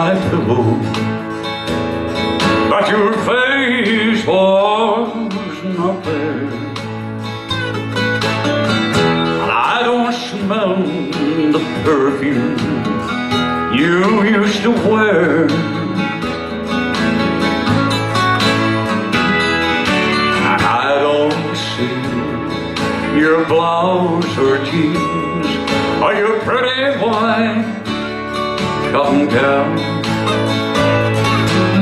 my pillow But your face was not there And I don't smell the perfume You used to wear. And I don't see Your blouse or jeans, Are your pretty wine cotton gown.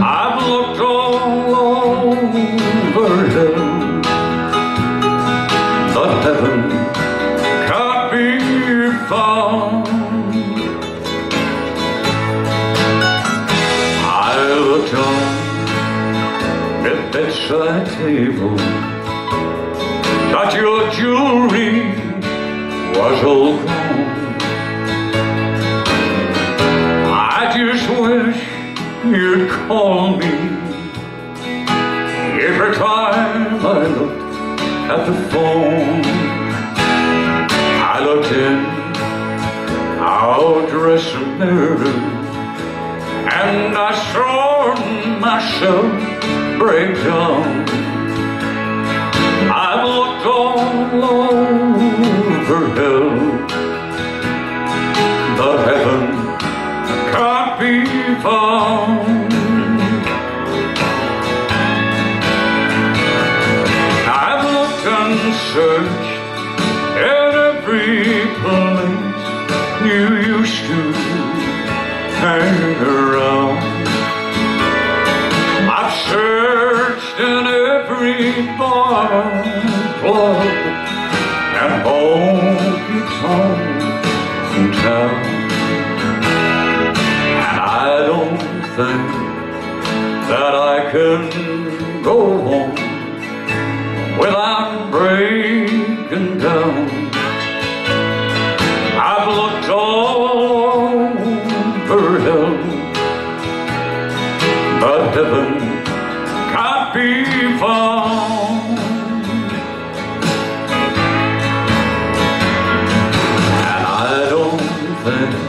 I've looked all over hell, but heaven can't be found. I looked on the bedside table, but your jewelry was all you'd call me every time I looked at the phone. I looked in our dressing mirror and I saw myself break down. I've looked all over can't be found. I've looked and searched in every place you used to hang around. I've searched in every bar, club, think that I can go home without breaking down. I've looked all over hell, but heaven can't be found. And I don't think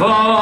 fall.